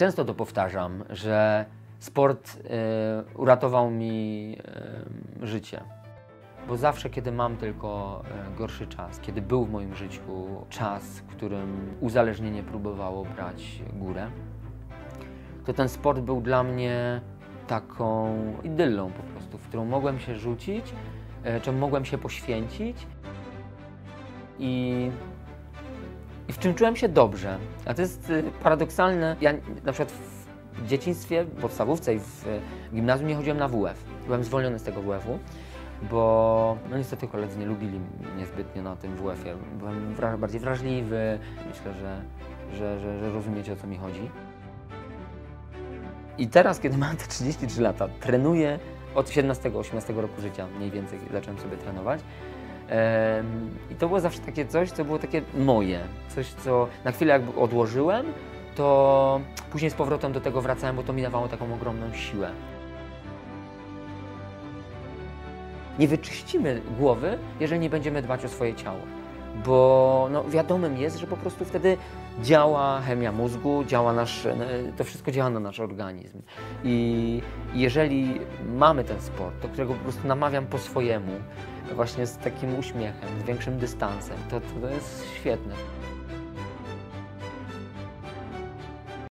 Często to powtarzam, że sport y, uratował mi y, życie. Bo zawsze, kiedy mam tylko y, gorszy czas, kiedy był w moim życiu czas, w którym uzależnienie próbowało brać górę, to ten sport był dla mnie taką idyllą po prostu, w którą mogłem się rzucić, y, czym mogłem się poświęcić i czym czułem się dobrze. A to jest y, paradoksalne. Ja na przykład w dzieciństwie, w podstawówce i w gimnazjum nie chodziłem na WF. Byłem zwolniony z tego WF-u, bo no niestety koledzy nie lubili mnie zbytnio na tym WF-ie. Byłem wra bardziej wrażliwy. Myślę, że, że, że, że rozumiecie o co mi chodzi. I teraz, kiedy mam te 33 lata, trenuję od 17-18 roku życia mniej więcej zacząłem sobie trenować. I to było zawsze takie coś, co było takie moje. Coś, co na chwilę jakby odłożyłem, to później z powrotem do tego wracałem, bo to mi dawało taką ogromną siłę. Nie wyczyścimy głowy, jeżeli nie będziemy dbać o swoje ciało. Bo no, wiadomym jest, że po prostu wtedy działa chemia mózgu, działa nasz, no, to wszystko działa na nasz organizm. I jeżeli mamy ten sport, do którego po prostu namawiam po swojemu, właśnie z takim uśmiechem, z większym dystansem, to, to jest świetne.